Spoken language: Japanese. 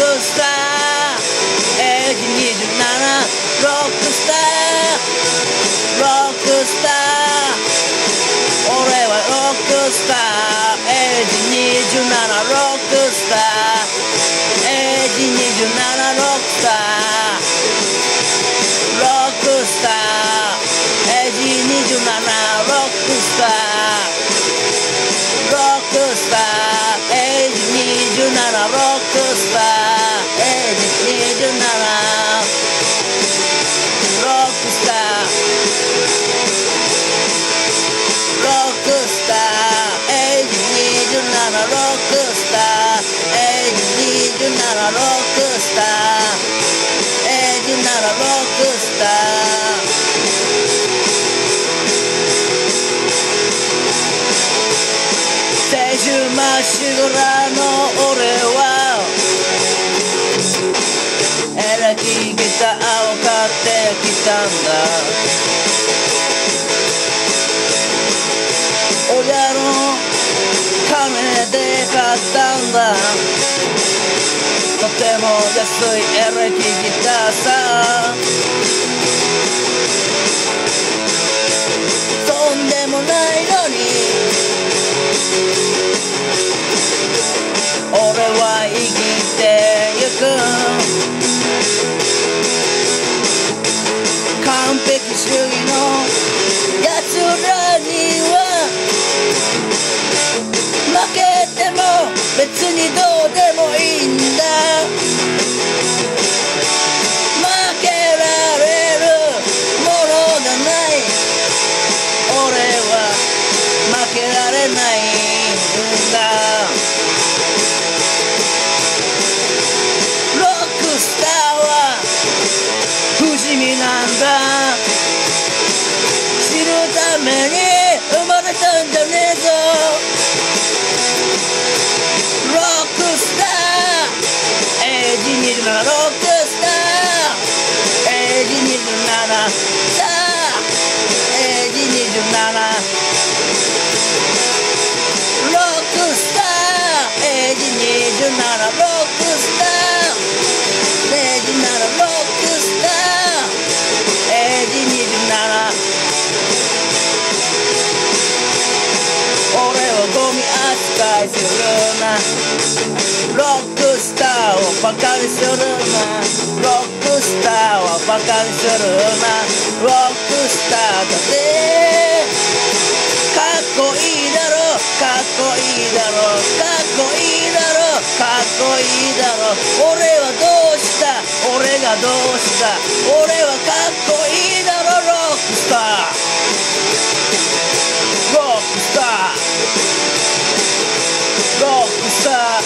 Rock star. 永遠27ロックスターエイジ27ロックスター青春まっしぐらの俺はエレキギターを買ってきたんだ親の金で買ったんだても安いエレキギターさ。とんでもないのに。俺は生きてゆく。完璧主義うでもいいんだ。負けられるものがない。俺は負けられないんだ。ロックスターは不死身なんだ。知るためにイジ27ロックスターエイジ27さあエイジ27ロックスターエイジ27ロックスターエイジ7ロックスターエイジ27俺をゴミ扱いするなロックスターをバカにするな。ロックスターをバカにするな。ロックスターだぜかっこいいだろ。かっこいいだろ。かっこいいだろ。かっこいいだろ。俺はどうした？俺がどうした？俺はロックスタ